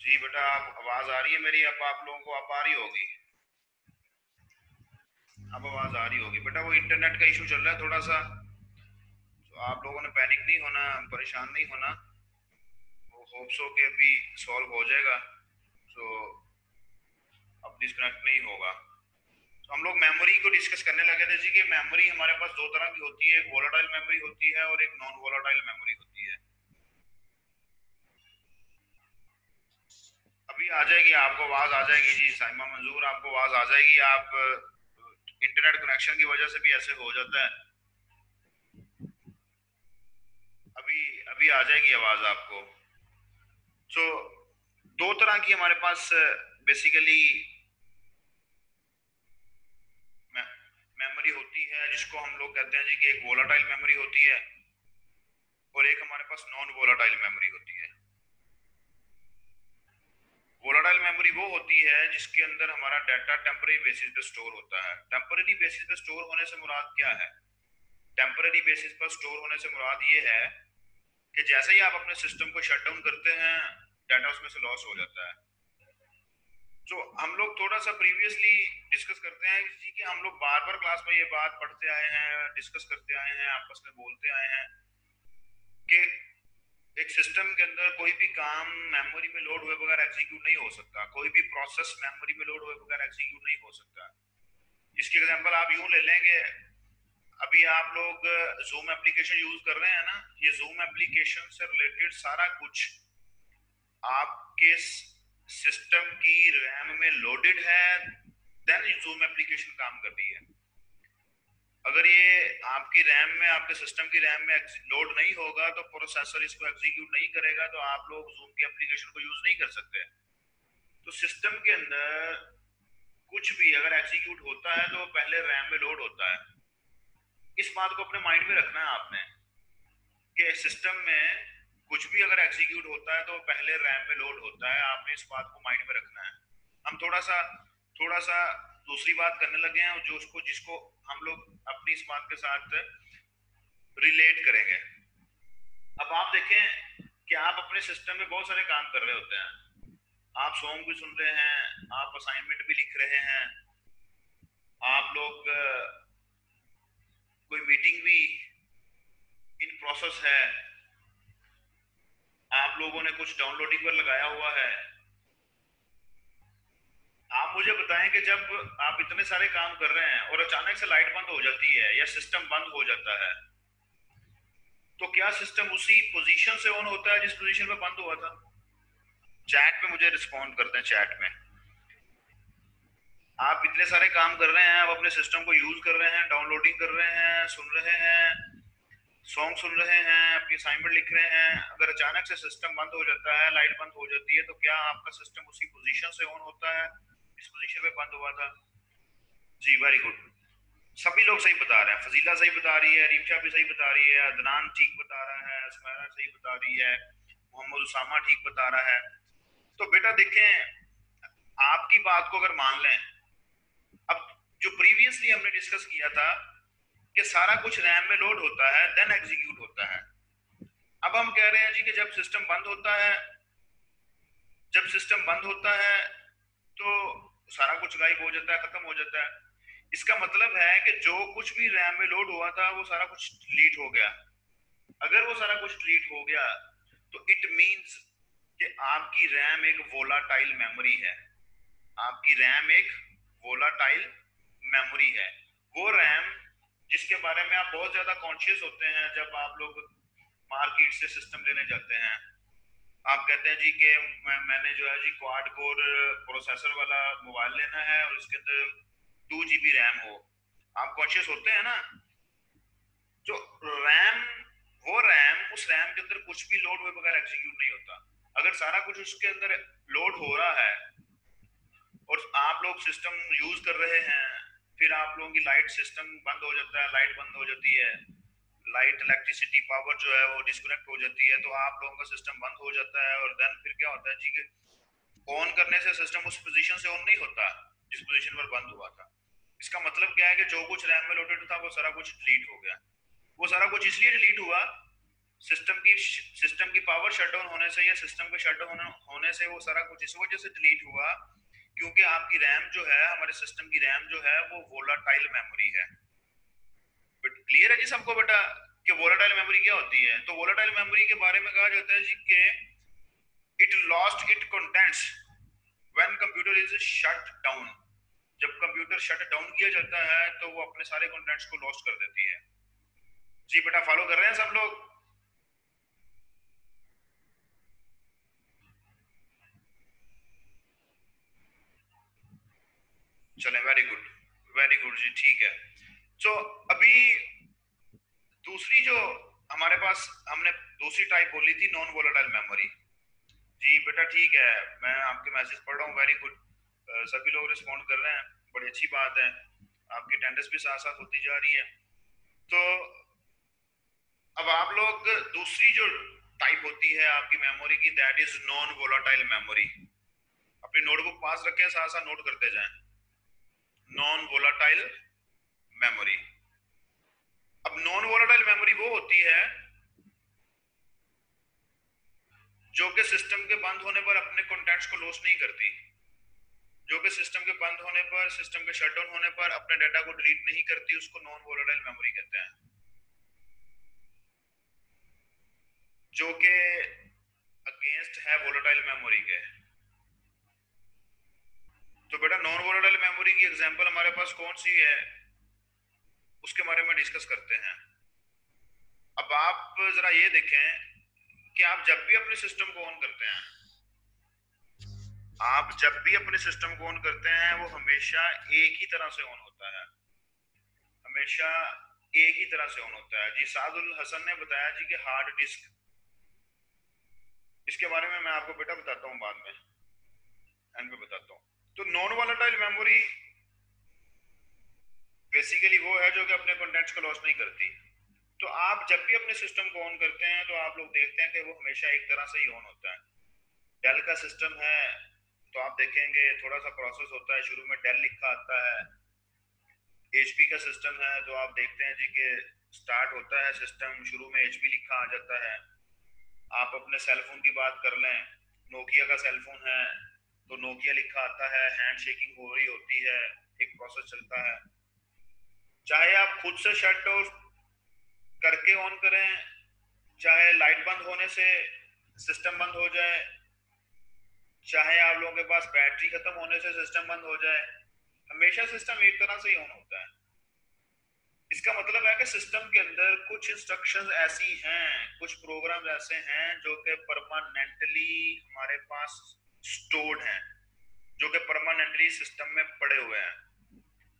जी बेटा, आप, आवाज़ आ रही है मेरी? अब आप लोगों को आप आ रही होगी। अब आवाज़ आ रही होगी। बेटा, वो इंटरनेट का इशू चल रहा है थोड़ा सा तो आप लोगों ने पैनिक नहीं होना, परेशान नहीं होना। वो होप्स हो के अभी सॉल्व हो जाएगा। तो अब डिस्कनेक्ट नहीं होगा। तो हम लोग मेमोरी को डिस्कस करने लगे थे जी कि मेमोरी हमारे पास दो तरह की होती है। एक वोलाटाइल मेमोरी होती है और एक नॉन वोलाटाइल मेमोरी होती है। अभी आ जाएगी, आपको आवाज़ आ जाएगी। जी, साइमा मंजूर, आपको आवाज़ आ जाएगी। आप इंटरनेट कनेक्शन की वजह से भी ऐसे हो जाता है। अभी अभी आ जाएगी आवाज़ आपको। तो दो तरह की हमारे पास बेसिकली मेमोरी होती है, जिसको हम लोग कहते हैं जी कि एक वोलाटाइल मेमोरी होती है, और एक हमारे पास नॉन वोलाटाइल मेमोरी होती है। वोलाटाइल मेमोरी वो होती है जिसके अंदर हमारा डाटा टेम्पररी बेसिस पे स्टोर होता है। टेम्पररी बेसिस पे स्टोर होने से मुराद क्या है? टेम्पररी बेसिस पर स्टोर होने से मुराद ये है कि जैसे ही आप अपने सिस्टम को शट डाउन करते हैं डाटा उसमें से लॉस हो जाता है। तो हम लोग थोड़ा सा प्रीवियसली डिस्कस करते हैं जी कि हम लोग बार बार क्लास में ये बात पढ़ते आए हैं डिस्कस करते आए हैं, आपस में बोलते आए हैं कि एक सिस्टम के अंदर कोई भी काम मेमोरी में लोड हुए बगैर एग्जीक्यूट नहीं हो सकता। कोई भी प्रोसेस मेमोरी में लोड हुए बगैर एग्जीक्यूट नहीं हो सकता। इसकी एग्जांपल आप यूँ ले लेंगे, अभी आप लोग जूम एप्लीकेशन यूज़ कर रहे हैं ना, ये जूम एप्लीकेशन से रिलेटेड सारा कुछ आपके सिस्टम की रैम में लोडेड है देन जूम एप्लीकेशन काम कर रही है। अगर ये आपकी रैम में, आपके सिस्टम की रैम में लोड नहीं होगा तो प्रोसेसर इसको एग्जीक्यूट नहीं करेगा तो आप लोग जूम की एप्लीकेशन को यूज़ नहीं कर सकते। तो सिस्टम के अंदर कुछ भी अगर एग्जीक्यूट होता है तो पहले रैम में लोड होता है। इस बात को अपने माइंड में रखना है आपने, कि सिस्टम में कुछ भी अगर एग्जीक्यूट होता है तो पहले रैम में लोड होता है। आपने इस बात को माइंड में रखना है। हम थोड़ा सा थोड़ा सा दूसरी बात करने लगे हैं, जो उसको, जिसको हम लोग अपनी इस बात के साथ रिलेट करेंगे। अब आप देखें कि आप अपने सिस्टम में बहुत सारे काम कर रहे होते हैं। आप सॉन्ग भी सुन रहे हैं, आप असाइनमेंट भी लिख रहे हैं, आप लोग, कोई मीटिंग भी इन प्रोसेस है, आप लोगों ने कुछ डाउनलोडिंग पर लगाया हुआ है आप मुझे बताएँ कि जब आप इतने सारे काम कर रहे हैं और अचानक से लाइट बंद हो जाती है या सिस्टम बंद हो जाता है तो क्या सिस्टम उसी पोजीशन से ऑन होता है जिस पोजीशन पे बंद हुआ था? चैट में मुझे रिस्पॉन्ड करते हैं चैट में। आप इतने सारे काम कर रहे हैं, आप अपने सिस्टम को यूज़ कर रहे हैं, डाउनलोडिंग कर रहे हैं, सुन रहे हैं, सॉन्ग सुन रहे हैं, अपनी असाइनमेंट लिख रहे हैं, अगर अचानक से सिस्टम बंद हो जाता है, लाइट बंद हो जाती है तो क्या आपका सिस्टम उसी पोजीशन से ऑन होता है? इस पोजीशन पे बंद हुआ था। जी वेरी गुड सभी लोग सही बता रहे हैं। फजीला सही बता रही है रिमशा भी सही बता रही है, अदनान ठीक बता रहा है सुमेरा सही बता रही है, मोहम्मद उसामा ठीक बता रहा है। तो बेटा देखें, आपकी बात को अगर मान लें, अब जो प्रीवियसली हमने डिस्कस किया था कि सारा कुछ रैम में लोड होता है देन एग्जीक्यूट होता है। अब हम कह रहे हैं जी कि जब सिस्टम बंद होता है, जब सिस्टम बंद होता है तो सारा कुछ गायब हो जाता है, खत्म हो जाता है। इसका मतलब है कि जो कुछ भी रैम में लोड हुआ था, वो सारा कुछ डिलीट हो गया। अगर वो सारा कुछ डिलीट हो गया तो इट मींस कि आपकी रैम एक वोलाटाइल मेमोरी है। आपकी रैम एक वोलाटाइल मेमोरी है। वो रैम जिसके बारे में आप बहुत ज़्यादा कॉन्शियस होते हैं, जब आप लोग मार्केट से सिस्टम लेने जाते हैं। आप कहते हैं जी कि मैं, मैंने जो है जी क्वाड कोर प्रोसेसर वाला मोबाइल लेना है और इसके अंदर टू जी बी रैम हो। आप कॉन्शियस होते हैं ना? जो रैम वो रैम उस रैम के अंदर कुछ भी लोड हुए बगैर एग्जीक्यूट नहीं होता। अगर सारा कुछ उसके अंदर लोड हो रहा है और आप लोग सिस्टम यूज़ कर रहे हैं फिर आप लोगों की लाइट सिस्टम बंद हो जाता है लाइट बंद हो जाती है। लाइट इलेक्ट्रिसिटी पावर जो है वो डिस्कनेक्ट हो जाती है तो आप लोगों का सिस्टम बंद हो जाता है और देन फिर क्या होता है जी कि ऑन करने से सिस्टम उस पोजीशन से ऑन नहीं होता, जिस पोजीशन पर बंद हुआ था। इसका मतलब क्या है कि जो कुछ रैम में लोडेड था, वो सारा कुछ डिलीट हो गया। वो सारा कुछ इसलिए डिलीट हुआ सिस्टम की सिस्टम की पावर शटडाउन होने से या सिस्टम के शटडाउन होने से वो सारा कुछ इस वजह से डिलीट हुआ, क्योंकि आपकी रैम जो है, हमारे सिस्टम की रैम जो है, वो वोलाटाइल मेमोरी है। बट क्लियर है जी सबको बेटा कि वोलाटाइल मेमोरी क्या होती है? तो वोलाटाइल मेमोरी के बारे में कहा जाता है जी कि it lost it contents when computer is shut down जब कंप्यूटर शट डाउन किया जाता है तो वो अपने सारे कंटेंट्स को लॉस्ट कर देती है। जी बेटा फॉलो कर रहे हैं सब लोग? चले वेरी गुड वेरी गुड जी, ठीक है। तो अभी दूसरी जो हमारे पास, हमने दूसरी टाइप बोली थी नॉन वोलेटाइल मेमोरी जी, बेटा ठीक है, मैं आपके मैसेज पढ़ रहा हूँ वेरी गुड सभी लोग रिस्पॉन्ड कर रहे हैं, बड़ी अच्छी बात है। आपकी अटेंडेंस भी साथ साथ होती जा रही है। तो अब आप लोग दूसरी जो टाइप होती है आपकी मेमोरी की that is non volatile memory अपनी नोटबुक पास रखें साथ साथ नोट करते जाएँ। नॉन वोलाटाइल मेमोरी अब नॉन वोलाटाइल मेमोरी वो होती है जो कि सिस्टम के बंद होने पर अपने कंटेंट्स को लॉस नहीं करती। जो कि सिस्टम के बंद होने पर सिस्टम के शटडाउन होने पर अपने डाटा को डिलीट नहीं करती, उसको नॉन वोलेटाइल मेमोरी कहते हैं। जो कि अगेंस्ट है वोलेटाइल मेमोरी के। तो बेटा नॉन वोलेटाइल मेमोरी की एग्जांपल हमारे पास कौन सी है? उसके बारे में डिस्कस करते हैं। अब आप जरा ये देखें कि आप जब भी अपने सिस्टम को ऑन करते हैं, आप जब भी अपने सिस्टम को ऑन करते हैं, वो हमेशा एक ही तरह से ऑन होता है। हमेशा एक ही तरह से ऑन होता है। जी, सादुल हसन ने बताया जी कि हार्ड डिस्क इसके बारे में मैं आपको बेटा बताता हूँ बाद में। एंड में बताता हूँ। तो नॉन वॉलेटाइल मेमोरी बेसिकली वो है जो कि अपने कंटेंट्स को लॉस नहीं करती। तो आप जब भी अपने सिस्टम को ऑन करते हैं तो आप लोग देखते हैं कि वो हमेशा एक तरह से ही ऑन होता है। डेल का सिस्टम है तो आप देखेंगे थोड़ा सा प्रोसेस होता है, शुरू में डेल लिखा आता है। एचपी का सिस्टम है तो आप देखते हैं जी कि स्टार्ट होता है सिस्टम शुरू में एचपी लिखा आ जाता है। आप अपने सेलफोन की बात कर लें नोकिया का सेलफोन है तो नोकिया लिखा आता है हैंड शेकिंग हो रही होती है, एक प्रोसेस चलता है। चाहे आप खुद से शट करके ऑन करें, चाहे लाइट बंद होने से सिस्टम बंद हो जाए, चाहे आप लोगों के पास बैटरी खत्म होने से सिस्टम बंद हो जाए, हमेशा सिस्टम एक तरह से ही ऑन होता है। इसका मतलब है कि सिस्टम के अंदर कुछ इंस्ट्रक्शंस ऐसी हैं, कुछ प्रोग्राम ऐसे हैं जो कि परमानेंटली हमारे पास स्टोर्ड हैं, जो कि परमानेंटली सिस्टम में पड़े हुए हैं।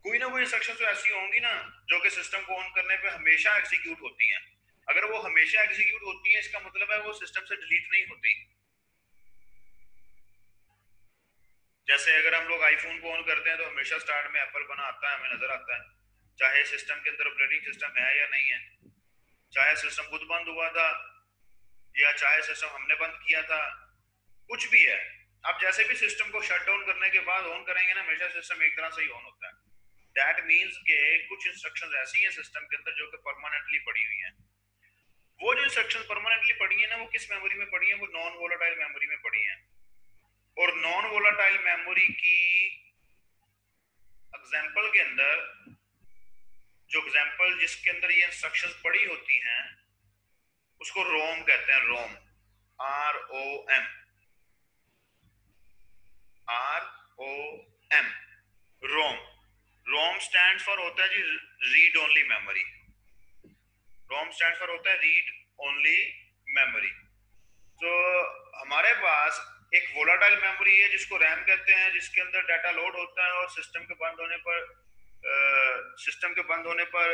कोई ना कोई इंस्ट्रक्शन तो ऐसी होंगी ना, जो कि सिस्टम को ऑन करने पे हमेशा एग्जीक्यूट होती हैं। अगर वो हमेशा एग्जीक्यूट होती हैं, इसका मतलब है वो सिस्टम से डिलीट नहीं होती। जैसे अगर हम लोग आईफोन को ऑन करते हैं तो हमेशा स्टार्ट में एप्पल बना आता है, हमें नज़र आता है। चाहे सिस्टम के अंदर ऑपरेटिंग सिस्टम है या नहीं है। चाहे सिस्टम खुद बंद हुआ था, या चाहे सिस्टम हमने बंद किया था, कुछ भी है। आप जैसे भी सिस्टम को शट डाउन करने के बाद ऑन करेंगे ना, हमेशा सिस्टम एक तरह से ही ऑन होता है। दैट मीन्स के कुछ इंस्ट्रक्शन ऐसी हैं सिस्टम के अंदर जो कि परमानेंटली पड़ी हुई हैं। वो जो इंस्ट्रक्शन परमानेंटली पड़ी है ना, वो किस मेमोरी में पड़ी है? वो नॉन वोलाटाइल मेमोरी में पड़ी है। और नॉन वोलाटाइल मेमोरी की एग्ज़ाम्पल के अंदर, जो एग्ज़ाम्पल जिसके अंदर ये इंस्ट्रक्शंस पड़ी होती हैं, उसको रोम कहते हैं ROM R O M R O M ROM ROM stand for होता है जी read only memory ROM stand for होता है रीड ओनली मेमोरी तो हमारे पास एक वोलाटाइल मेमोरी है जिसको रैम कहते हैं, जिसके अंदर डाटा लोड होता है और सिस्टम के बंद होने पर सिस्टम के बंद होने पर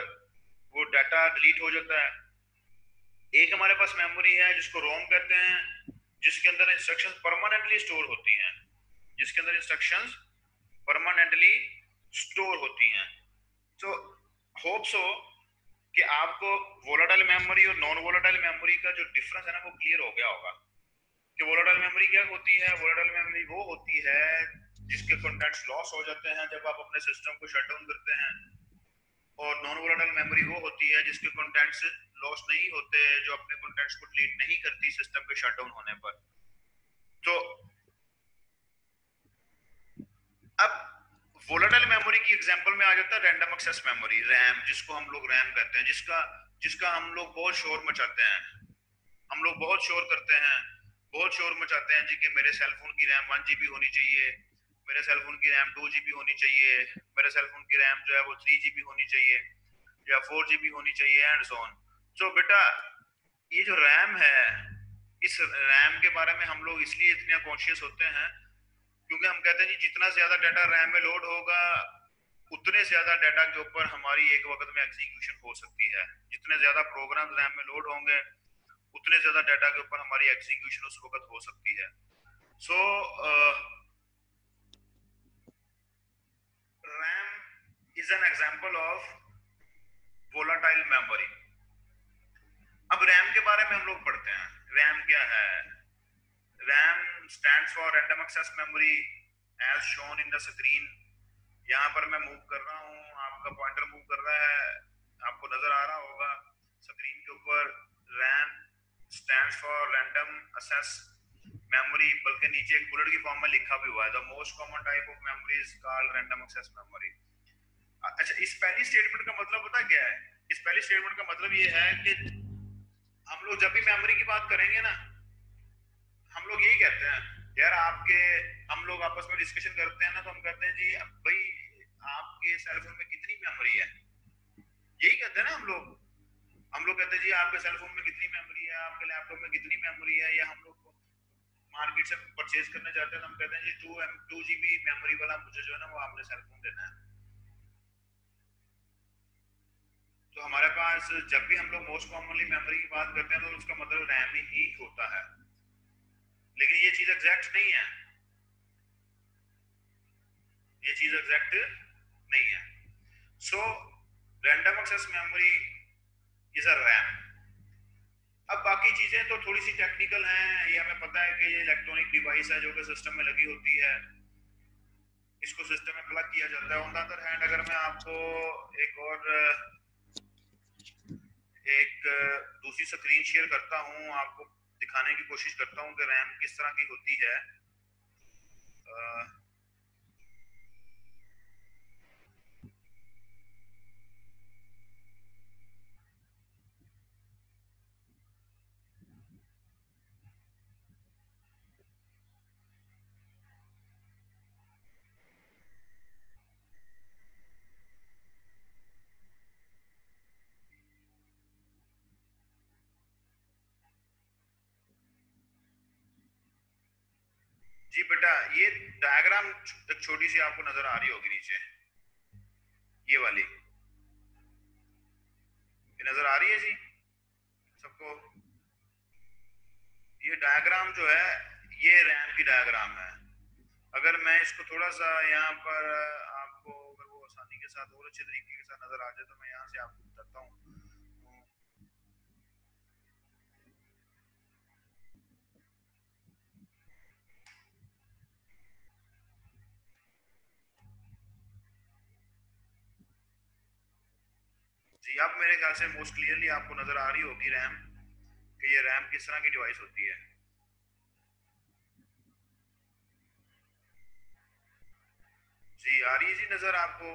वो डाटा डिलीट हो जाता है। एक हमारे पास मेमोरी है जिसको रोम कहते हैं, जिसके अंदर इंस्ट्रक्शंस परमानेंटली स्टोर होती हैं। जिसके अंदर इंस्ट्रक्शंस परमानेंटली स्टोर होती हैं। तो होप सो कि आपको वोलाटाइल मेमोरी और नॉन वोलाटाइल मेमोरी का जो डिफरेंस है ना, वो क्लियर हो गया होगा। कि वोलाटाइल मेमोरी क्या होती है? वोलाटाइल मेमोरी वो होती है जिसके कंटेंट्स लॉस हो जाते हैं जब आप अपने सिस्टम को शट डाउन करते हैं। और नॉन वोलाटाइल मेमोरी वो होती है जिसके कंटेंट्स लॉस नहीं होते, जो अपने कंटेंट्स को डिलीट नहीं करती सिस्टम के शट डाउन होने पर। तो अब वोलाटाइल मेमोरी की एग्जांपल में आ जाता है रैंडम एक्सेस मेमोरी रैम जिसको हम लोग रैम कहते हैं, जिसका जिसका हम लोग बहुत शोर मचाते हैं। हम लोग बहुत शोर करते हैं, बहुत शोर मचाते हैं जी कि मेरे सेलफोन की रैम वन जीबी होनी चाहिए, मेरे सेलफोन की रैम टू जीबी होनी चाहिए, मेरे सेलफोन की रैम जो है वो थ्री जीबी होनी चाहिए, या फोर जीबी होनी चाहिए एंड सोन सो बेटा, ये जो रैम है, इस रैम के बारे में हम लोग इसलिए इतने कॉन्शियस होते हैं क्योंकि हम कहते हैं जी जितना ज़्यादा डाटा रैम में लोड होगा उतने ज़्यादा डाटा के ऊपर हमारी एक वक्त में एग्जीक्यूशन हो सकती है। जितने ज़्यादा प्रोग्राम रैम में लोड होंगे उतने ज़्यादा डाटा के ऊपर हमारी एग्जीक्यूशन उस वक्त हो सकती है। So uh, is an example of volatile memory. अब रैम के बारे में हम लोग पढ़ते हैं। रैम क्या है? RAM stands for random access memory as shown in the screen यहाँ पर मैं मूव कर रहा हूँ, आपका पॉइंटर मूव कर रहा है, आपको नज़र आ रहा होगा स्क्रीन के ऊपर RAM stands for random access memory बल्कि नीचे एक बुलेट की फॉर्म में लिखा भी हुआ है the most common type of memory is called random access memory अच्छा इस पहली स्टेटमेंट का मतलब पता क्या है? इस पहली स्टेटमेंट का मतलब ये है कि हम लोग जब भी मेमोरी की बात करेंगे ना हम लोग यही कहते हैं, यार, आपके, हम लोग आपस में डिस्कशन करते हैं ना तो हम कहते हैं, जी भाई, आपके सेलफोन में कितनी मेमोरी है? यही कहते हैं ना हम लोग। हम लोग कहते हैं, जी, आपके सेलफोन में कितनी मेमोरी है? आपके लैपटॉप में कितनी मेमोरी है? या हम लोग मार्केट से परचेज करने जाते हैं तो हम कहते हैं, जी two M two GB memory वाला मुझे जो है ना, वो आपने सेलफोन देना है. तो हमारे पास जब भी हम लोग मोस्ट कॉमनली मेमोरी की बात करते हैं तो उसका मतलब रैम ही होता है। लेकिन ये चीज़ एग्जैक्ट नहीं है। ये चीज़ एग्जैक्ट नहीं है। So random access memory is a RAM अब बाकी चीज़ें तो थोड़ी सी टेक्निकल हैं। ये हमें पता है कि ये इलेक्ट्रॉनिक डिवाइस है जो कि सिस्टम में लगी होती है। इसको सिस्टम में प्लग किया जाता है। ऑन द अदर हैंड अगर मैं आपको एक और, एक दूसरी स्क्रीन शेयर करता हूँ, आपको दिखाने की कोशिश करता हूँ कि रैम किस तरह की होती है। जी बेटा, ये डायग्राम एक छोटी सी आपको नज़र आ रही होगी नीचे। ये वाली। ये नज़र आ रही है जी? सबको? ये डायग्राम जो है, ये रैम की डायग्राम है। अगर मैं इसको थोड़ा सा यहाँ पर, आपको अगर वो आसानी के साथ, और अच्छे तरीके के साथ नज़र आ जाए तो मैं यहाँ से आपको बताता हूँ। जी अब मेरे ख्याल से मोस्ट क्लियरली आपको नज़र आ रही होगी रैम कि ये रैम किस तरह की डिवाइस होती है। जी, आ रही है जी नज़र आपको।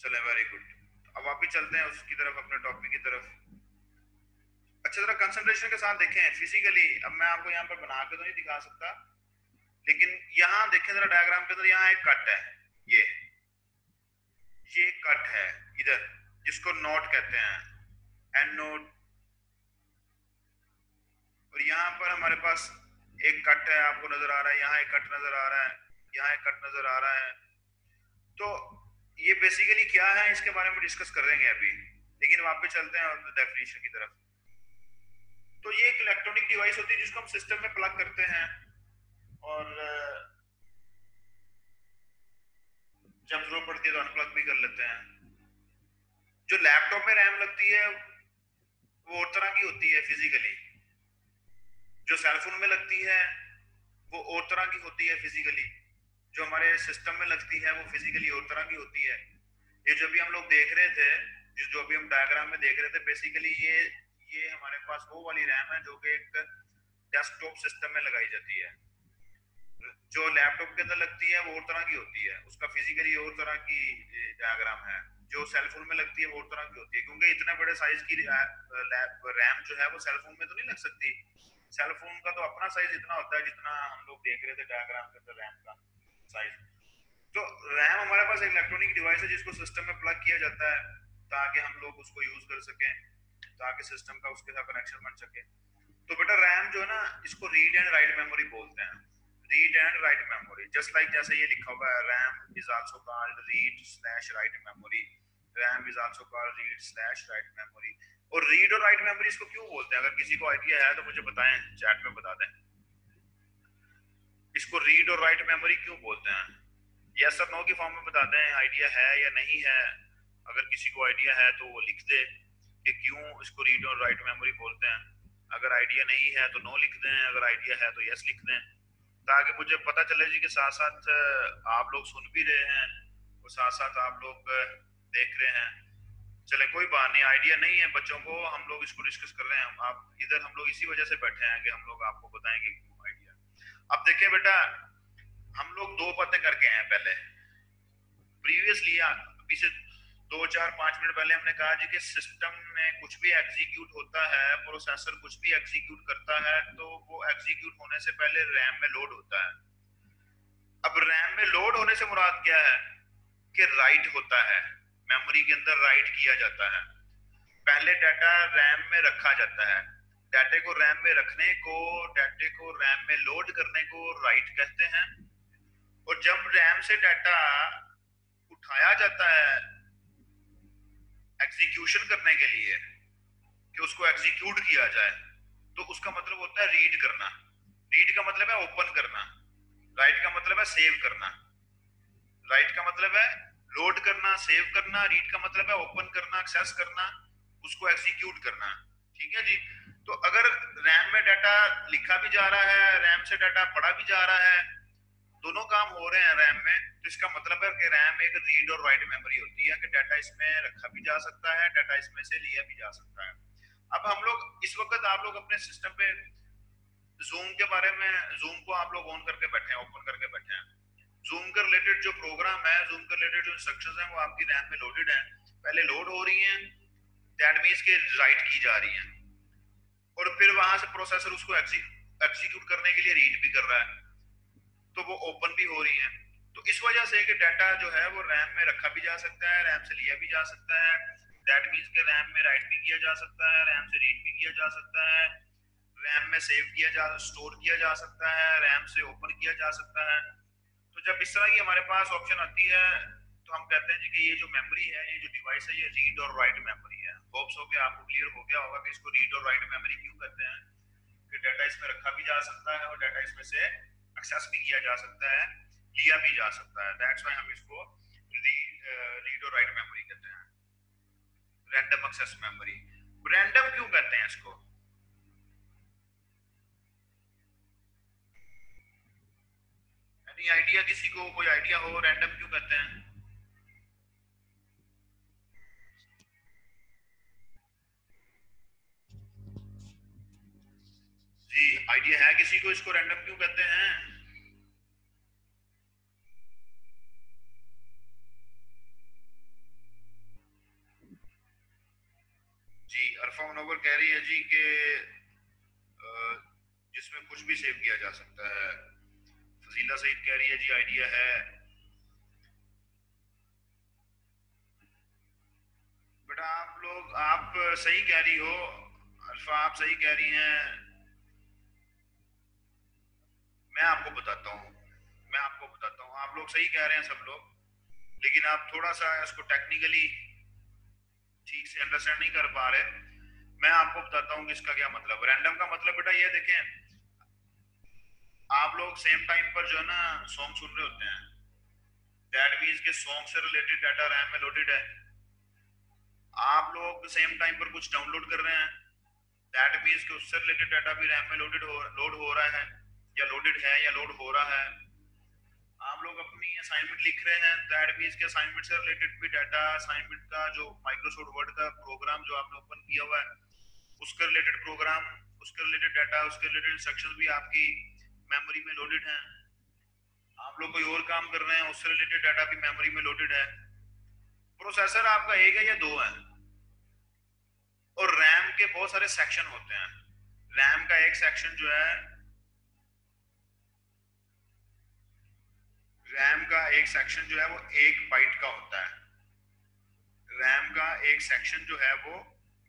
चले वेरी गुड अब आप भी चलते हैं उसकी तरफ़, अपने टॉपिक की तरफ़। अच्छा जरा कंसंट्रेशन के साथ देखें फिजिकली अब मैं आपको यहाँ पर बना के तो नहीं दिखा सकता। लेकिन यहाँ देखें जरा डायग्राम के अंदर यहाँ एक कट है। ये। ये कट है इधर, जिसको नोट कहते हैं। एंड नोट और यहाँ पर हमारे पास एक कट है, आपको नज़र आ रहा है, यहाँ एक कट नज़र आ रहा है, यहाँ एक कट नज़र आ रहा है। तो ये बेसिकली क्या है, इसके बारे में डिस्कस करेंगे अभी। लेकिन वापस चलते हैं डेफिनेशन की तरफ़। तो ये एक इलेक्ट्रॉनिक डिवाइस होती है, जिसको हम सिस्टम में प्लग करते हैं। और जब ज़रूरत पड़ती है तो अनप्लग भी कर लेते हैं। जो लैपटॉप में रैम लगती है, वो और तरह की होती है फिजिकली जो सेलफोन में लगती है, वो और तरह की होती है फिजिकली जो हमारे सिस्टम में लगती है, वो फिजिकली और तरह की होती है। ये जो भी हम लोग देख रहे थे, जिस जो भी हम डायग्राम में देख रहे थे बेसिकली ये ये हमारे पास वो वाली रैम है, जो कि एक डेस्कटॉप सिस्टम में लगाई जाती है। जो लैपटॉप के अंदर लगती है, वो और तरह की होती है। उसका फिजिकली और तरह की डायग्राम है। जो सेलफोन में लगती है, वो और तरह की होती है। क्योंकि इतने बड़े साइज़ की रैम जो है, वो सेलफोन में तो नहीं लग सकती। सेलफोन का तो अपना साइज़ इतना होता है जितना हम लोग देख रहे थे डायग्राम के अंदर रैम का साइज़ तो रैम हमारे पास इलेक्ट्रॉनिक डिवाइस है, जिसको सिस्टम में प्लग किया जाता है, ताकि हम लोग उसको यूज़ कर सकें, ताकि सिस्टम का उसके साथ कनेक्शन बन सके। तो बेटा रैम जो है ना, इसको रीड एंड राइट मेमोरी बोलते हैं। Read and write memory just like जैसे ये लिखा हुआ है RAM is also called read slash write memory RAM is also called read slash write memory और रीड और राइट मेमोरी इसको क्यों बोलते हैं? अगर किसी को आइडिया है तो मुझे बताएँ चैट में बता दें। इसको रीड और राइट मेमोरी क्यों बोलते हैं? यस और नो की फॉर्म में बता दें आइडिया है या नहीं है। अगर किसी को आइडिया है तो वो लिख दे कि क्यों इसको रीड और राइट मेमोरी बोलते हैं। अगर आइडिया नहीं है तो नो लिख दें। अगर आइडिया है तो यस लिख दें। ताकि मुझे पता चले जी कि साथ साथ आप लोग सुन भी रहे हैं और साथ साथ आप लोग देख रहे हैं। चले, कोई बात नहीं, आइडिया नहीं है बच्चों को, हम लोग इसको डिस्कस कर रहे हैं। आप इधर हम लोग इसी वजह से बैठे हैं कि हम लोग आपको बताएँगे क्यों आइडिया। अब देखें बेटा, हम लोग दो बातें करके आए पहले। प्रीवियसली से दो चार पाँच मिनट पहले हमने कहा जी कि सिस्टम में कुछ भी एग्जीक्यूट होता है प्रोसेसर कुछ भी एग्जीक्यूट करता है तो वो एग्जीक्यूट होने से पहले रैम में लोड होता है। अब रैम में लोड होने से मुराद क्या है? कि राइट होता है। मेमोरी के अंदर राइट किया जाता है। पहले डाटा रैम में रखा जाता है। डाटे को रैम में रखने को डाटे को रैम में लोड करने को राइट कहते हैं। और जब रैम से डाटा उठाया जाता है एग्जीक्यूशन करने के लिए कि उसको एग्जीक्यूट किया जाए तो उसका मतलब होता है रीड करना। रीड का मतलब है ओपन करना। राइट का मतलब है सेव करना। राइट का मतलब है लोड करना सेव करना। रीड का मतलब है ओपन करना एक्सेस करना, उसको एग्जीक्यूट करना। ठीक है जी? तो अगर रैम में डाटा लिखा भी जा रहा है रैम से डाटा पढ़ा भी जा रहा है दोनों काम हो रहे हैं रैम में तो इसका मतलब है कि रैम एक रीड और राइट मेमोरी होती है। कि डाटा इसमें रखा भी जा सकता है डाटा इसमें से लिया भी जा सकता है। अब हम लोग, इस वक्त आप लोग अपने सिस्टम पे जूम के बारे में जूम को आप लोग ऑन करके बैठे हैं ओपन करके बैठे हैं। जूम के रिलेटेड जो प्रोग्राम है जूम के रिलेटेड जो इंस्ट्रक्शंस हैं, वो आपकी रैम में लोडेड हैं। पहले लोड हो रही हैं दैट मींस के राइट की जा रही हैं। और फिर वहाँ से प्रोसेसर उसको एग्जीक्यूट करने के लिए रीड भी कर रहा है। तो वो ओपन भी हो रही है। तो इस वजह से कि डाटा जो है वो रैम में रखा भी जा सकता है रैम से लिया भी जा सकता है। दैट मीन्स के रैम में राइट भी किया जा सकता है रैम से रीड भी किया जा सकता है। रैम में सेव किया जा स्टोर किया जा सकता है रैम से ओपन किया जा सकता है। तो जब इस तरह की हमारे पास ऑप्शन आती है तो हम कहते हैं जी कि ये जो मेमोरी है, ये जो डिवाइस है, ये रीड और राइट मेमोरी है। होप्स हो गया आपको क्लियर हो गया होगा कि इसको रीड और राइट मेमोरी क्यों कहते हैं? कि डाटा इसमें रखा भी जा सकता है और डाटा इसमें से एक्सेस भी किया जा सकता है, लिया भी जा सकता है। दैट्स व्हाई हम इसको रीड और राइट मेमोरी कहते हैं। रैंडम एक्सेस मेमोरी रैंडम क्यों कहते हैं इसको? एनी आइडिया किसी को? कोई आइडिया हो? रैंडम क्यों कहते हैं? जी आइडिया है किसी को इसको रैंडम क्यों कहते हैं? जी अरफा मनोवर कह रही है जी कि जिसमें कुछ भी सेव किया जा सकता है। फजीला सईद कह रही है जी आइडिया है। बेटा आप लोग, आप सही कह रही हो। अल्फ़ा आप सही कह रही हैं। मैं आपको बताता हूँ। मैं आपको बताता हूँ। आप लोग सही कह रहे हैं सब लोग। लेकिन आप थोड़ा सा इसको टेक्निकली ठीक से अंडरस्टैंड नहीं कर पा रहे। मैं आपको बताता हूँ कि इसका क्या मतलब। रैंडम का मतलब बेटा ये देखें, आप लोग सेम टाइम पर जो है ना सॉन्ग सुन रहे होते हैं। दैट मीन्स के सॉन्ग से रिलेटेड डाटा रैम में लोडेड है। आप लोग सेम टाइम पर कुछ डाउनलोड कर रहे हैं। दैट मीन्स के उससे रिलेटेड डाटा भी रैम में लोडेड हो लोड हो रहा है। या लोडेड है या लोड हो रहा है। आप लोग अपने असाइनमेंट लिख रहे हैं। दैट मींस के असाइनमेंट से रिलेटेड भी डाटा असाइनमेंट का जो माइक्रोसॉफ्ट वर्ड का प्रोग्राम जो आपने ओपन किया हुआ है, उसके रिलेटेड प्रोग्राम उसके रिलेटेड डाटा उसके रिलेटेड इंस्ट्रक्शन भी आपकी मेमोरी में लोडेड हैं। आप लोग कोई और काम कर रहे हैं, उससे रिलेटेड डाटा भी मेमोरी में लोडेड है। प्रोसेसर आपका एक है या दो है? और रैम के बहुत सारे सेक्शन होते हैं। रैम का एक सेक्शन जो है रैम का एक सेक्शन जो है वो एक बाइट का होता है। रैम का एक सेक्शन जो है वो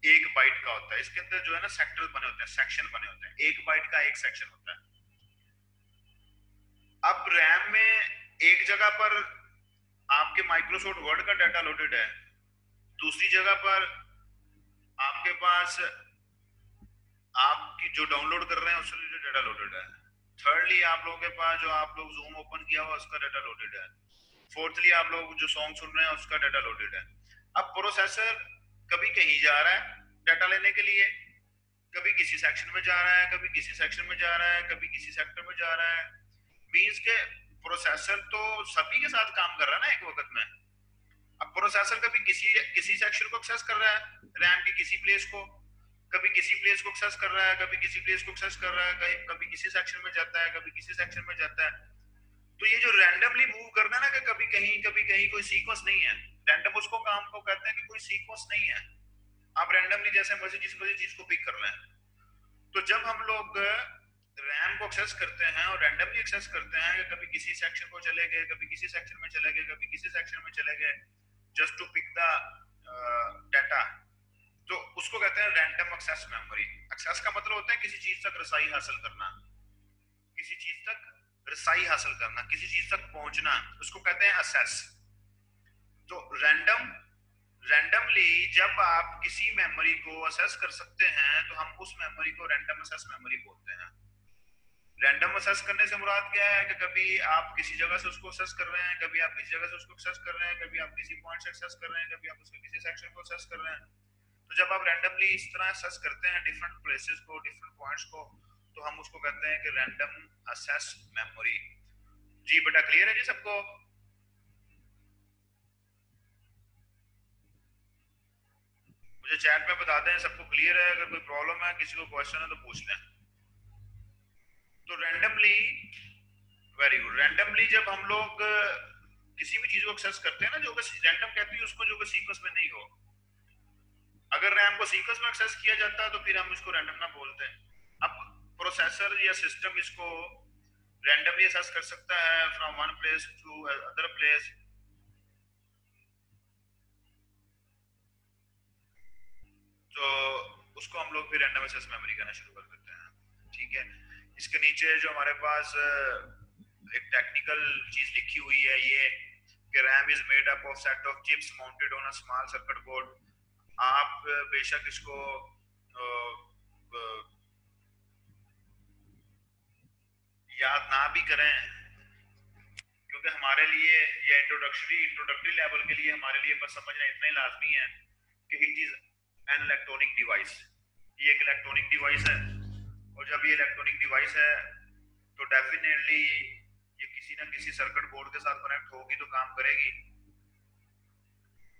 एक बाइट का होता है। इसके अंदर जो है ना सेक्टर बने होते हैं सेक्शन बने होते हैं। एक बाइट का एक सेक्शन होता है। अब रैम में एक जगह पर आपके माइक्रोसॉफ्ट वर्ड का डाटा लोडेड है। दूसरी जगह पर आपके पास आपकी जो डाउनलोड कर रहे हैं, उससे रिलेटेड डाटा लोडेड है। थर्डली आप लोगों के पास जो आप लोग जूम ओपन किया हुआ उसका डाटा लोडेड है। फोर्थली आप लोग जो सॉन्ग सुन रहे हैं, उसका डाटा लोडेड है। अब प्रोसेसर कभी कहीं जा रहा है डाटा लेने के लिए? कभी किसी सेक्शन में जा रहा है, कभी किसी सेक्शन में जा रहा है, कभी किसी सेक्टर में जा रहा है। मीन्स के प्रोसेसर तो सभी के साथ काम कर रहा है ना एक वक्त में। अब प्रोसेसर कभी किसी किसी सेक्शन को एक्सेस कर रहा है रैम की किसी प्लेस को। कभी किसी प्लेस को एक्सेस कर रहा है, कभी किसी प्लेस को एक्सेस कर रहा है कभी किसी सेक्शन में जाता है, कभी किसी सेक्शन में जाता है। तो ये जो रैंडमली मूव करना है ना कि कभी कहीं कभी कहीं कोई सीक्वेंस नहीं है। रैंडम उसको काम को कहते हैं कि कोई सीक्वेंस नहीं है। आप रैंडमली जैसे मर्ज़ी, जिस मर्ज़ी चीज़ को पिक कर रहे हैं तो जब हम लोग रैम को एक्सेस करते हैं और रैंडमली एक्सेस करते हैं कि कभी किसी सेक्शन को चले गए, कभी किसी सेक्शन में चले गए, कभी किसी सेक्शन में चले गए just to pick the data तो उसको कहते हैं रैंडम एक्सेस मेमोरी एक्सेस का मतलब होता है किसी चीज़ तक रसाई हासिल करना। किसी चीज़ तक रसाई हासिल करना, किसी चीज़ तक पहुँचना, उसको कहते हैं असेस तो रैंडम रैंडमली जब आप किसी मेमोरी को असेस कर सकते हैं तो हम उस मेमोरी को रैंडम असेस मेमोरी बोलते हैं। रैंडम असेस करने से मुराद क्या है कि कभी आप किसी जगह से उसको असेस कर रहे हैं, कभी आप किसी जगह से उसको असेस कर रहे हैं, कभी आप किसी पॉइंट से असेस कर रहे हैं, कभी आप उसके किसी सेक्शन को असेस कर रहे हैं। तो जब आप रैंडमली इस तरह असेस करते हैं डिफरेंट प्लेसेस को डिफरेंट पॉइंट्स को तो हम उसको कहते हैं कि रैंडम असेस मेमोरी जी बेटा क्लियर है जी सबको? मुझे चैट में बता दें, सबको क्लियर है? अगर कोई प्रॉब्लम है, किसी को क्वेश्चन है तो पूछ लें. तो रैंडमली वेरी गुड रैंडमली जब हम लोग, किसी भी चीज़ को एक्सेस करते हैं ना, जो रैंडम कहते हैं, उसको जो सीक्वेंस में नहीं हो अगर रैम को सीक्वेंस में एक्सेस किया जाता है तो फिर हम इसको रैंडम ना बोलते हैं। अब प्रोसेसर या सिस्टम इसको रैंडमली एक्सेस कर सकता है from one place to other place तो उसको हम लोग फिर रैंडम एक्सेस मेमोरी कहना शुरू कर देते हैं। ठीक है। इसके नीचे जो हमारे पास एक टेक्निकल चीज़ लिखी हुई है ये, कि RAM is made up of set of chips mounted on a small circuit board आप बेशक इसको याद ना भी करें, क्योंकि हमारे लिए ये इंट्रोडक्टरी इंट्रोडक्टरी लेवल के लिए हमारे लिए बस समझना इतना ही लाजमी है कि it is an electronic device ये एक इलेक्ट्रॉनिक डिवाइस है, और जब ये इलेक्ट्रॉनिक डिवाइस है तो डेफिनेटली ये किसी ना किसी सर्किट बोर्ड के साथ कनेक्ट होगी तो काम करेगी।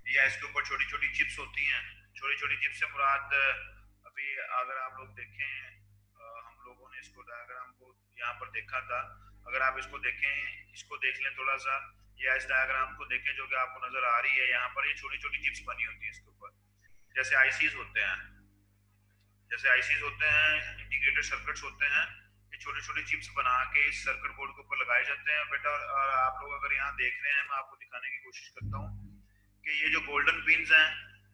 या इसके ऊपर छोटी छोटी चिप्स होती हैं छोटी छोटी चिप्स से मुराद अभी अगर आप लोग देखें हम लोगों ने इसको डायग्राम को यहाँ पर देखा था, अगर आप इसको देखें, इसको देख लें थोड़ा सा या इस डायग्राम को देखें जो कि आपको नज़र आ रही है, यहाँ पर ये छोटी छोटी चिप्स बनी होती है इसके ऊपर। जैसे आईसीज होते हैं, जैसे आईसीज होते हैं इंटीग्रेटेड सर्किट्स होते हैं, ये छोटे छोटे चिप्स बना के इस सर्किट बोर्ड के ऊपर लगाए जाते हैं, बेटा, और आप लोग अगर यहाँ देख रहे हैं, मैं आपको दिखाने की कोशिश करता हूँ कि ये जो गोल्डन पिंस हैं,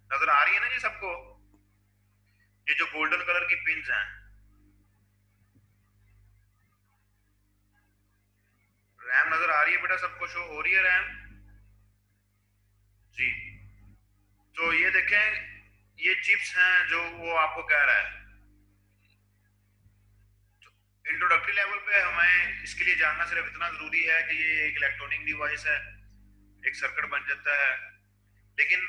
नज़र आ रही है ना जी सबको? ये जो गोल्डन कलर की पिंस हैं। रैम नज़र आ रही है बेटा, सबको शो हो रही है रैम जी। तो ये देखें, ये चिप्स हैं जो वो आपको कह रहा है। इंट्रोडक्टरी लेवल पे हमें इसके लिए जानना सिर्फ़ इतना ज़रूरी है कि ये एक इलेक्ट्रॉनिक डिवाइस है, एक सर्किट बन जाता है। लेकिन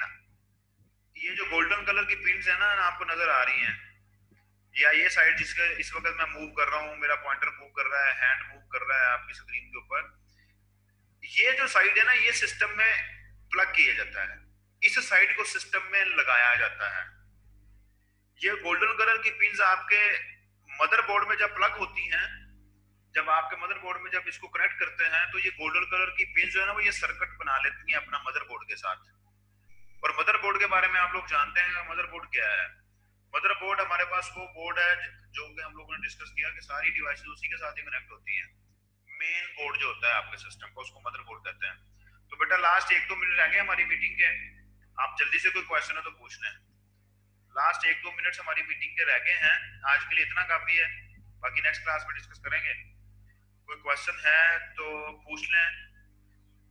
ये जो गोल्डन कलर की पिंस है ना, आपको नज़र आ रही हैं। या ये साइड जिसके, इस वक्त मैं मूव कर रहा हूँ, मेरा पॉइंटर मूव कर रहा है हैंड मूव कर रहा है आपकी स्क्रीन के ऊपर, ये जो साइड है ना, ये सिस्टम में प्लग किया जाता है। इस साइड को सिस्टम में लगाया जाता है। ये गोल्डन कलर की पिंस आपके मदरबोर्ड में जब प्लग होती हैं, जब आपके मदरबोर्ड में जब इसको कनेक्ट करते हैं तो ये गोल्डन कलर की पिन जो है ना, वो ये सर्किट बना लेती हैं अपना मदरबोर्ड के साथ। और मदरबोर्ड के बारे में आप लोग जानते हैं मदरबोर्ड क्या है? मदरबोर्ड हमारे पास वो बोर्ड है, जो कि हम लोगों ने डिस्कस किया कि सारी डिवाइसेस उसी के साथ ही कनेक्ट होती हैं। मेन बोर्ड जो होता है आपके सिस्टम का, उसको मदरबोर्ड कहते हैं। तो बेटा लास्ट एक दो मिनट रह गए हमारी मीटिंग के। आप जल्दी से कोई क्वेश्चन है तो पूछ लें। लास्ट एक दो मिनट हमारी मीटिंग के रह गए हैं। आज के लिए इतना काफ़ी है। बाकी नेक्स्ट क्लास में डिस्कस करेंगे। कोई क्वेश्चन है तो पूछ लें।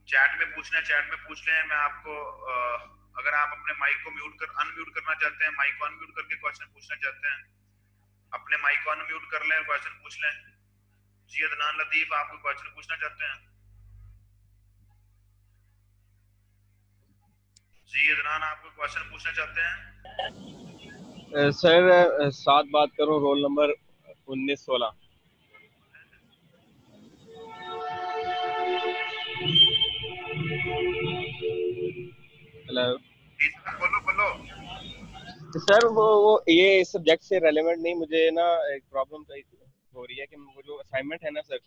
चैट में पूछ लें चैट में पूछ लें। मैं आपको अगर आप अपने माइक को म्यूट कर अनम्यूट करना चाहते हैं माइक को अनम्यूट करके क्वेश्चन पूछना चाहते हैं, अपने माइक को अनम्यूट कर लें क्वेश्चन पूछ लें। जी अदनान लतीफ, आप कोई क्वेश्चन पूछना चाहते हैं? जी अदनान आप कोई क्वेश्चन पूछना चाहते हैं? सर सात बात करो, रोल नंबर उन्नीस सोलह। हेलो बोलो बोलो। सर वो वो ये सब्जेक्ट से रेलेवेंट नहीं मुझे ना एक प्रॉब्लम हो रही है कि वो जो असाइनमेंट है ना सर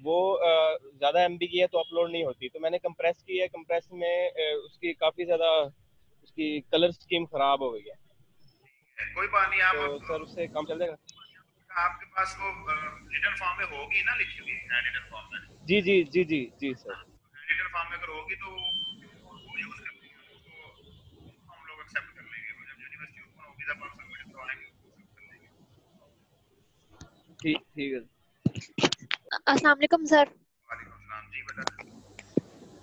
वो ज़्यादा एम की है तो अपलोड नहीं होती। तो मैंने कंप्रेस की है कंप्रेस में उसकी काफ़ी ज़्यादा उसकी कलर स्कीम खराब हो गई है। कोई बात नहीं आप तो सर उससे काम चल जाएगा। आपके पास वो रिटर्न फॉर्म में होगी ना लिखी हुई रिटर्न फॉर्म में? जी जी जी जी जी सर। रिटर्न फॉर्म में अगर होगी तो यूज़ कर एक्सेप्ट कर लेंगे जब यूनिवर्सिटी ओपन होगी तब आप सबमिट करवाएँगे ठीक ठीक है। अस्सलाम वालेकुम सर। वालेकुम सलाम जी बेटा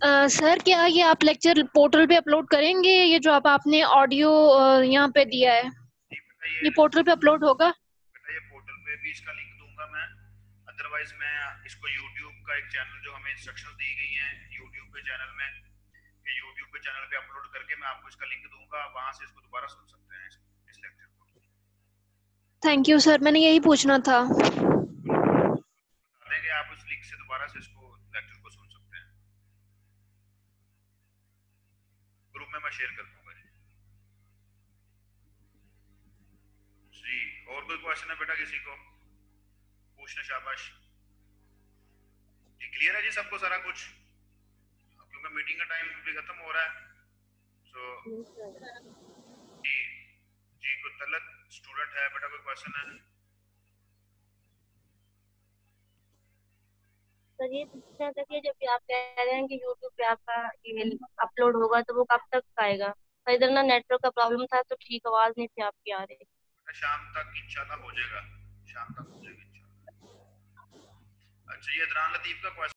Uh, सर क्या ये आप लेक्चर पोर्टल पे अपलोड करेंगे? ये जो आप आपने ऑडियो यहाँ पे दिया है। ये पोर्टल पे अपलोड होगा? बेटा ये पोर्टल पे भी इसका लिंक दूँगा मैं। अदरवाइज़ मैं इसको YouTube का एक चैनल जो हमें इंस्ट्रक्शंस दी गई हैं YouTube के चैनल में ये YouTube के चैनल पे अपलोड करके मैं आपको इसका लिंक दूँगा। वहाँ से इसको दोबारा सुन सकते हैं इस, इस लेक्चर को। थैंक यू सर मैंने यही पूछना था। आप उस लिंक से दोबारा से इसको लेक्चर को सुन सकते हैं। ग्रुप में मैं शेयर कर दूँगा जी और कोई क्वेश्चन है बेटा किसी को? पूछना शाबाश। जी क्लियर है जी सबको सारा कुछ? क्योंकि मीटिंग का टाइम भी खत्म हो रहा है सो जी जी तलत स्टूडेंट है बेटा कोई क्वेश्चन है? सर ये पूछना था कि जब आप कह रहे हैं कि यूट्यूब पे आपका ये अपलोड होगा तो वो कब तक आएगा? इधर ना नेटवर्क का प्रॉब्लम था तो ठीक आवाज़ नहीं थी आपकी आ रही। शाम तक इंशाल्लाह हो जाएगा। शाम तक हो जाएगा अच्छा ये अदनान लतीफ का क्वेश्चन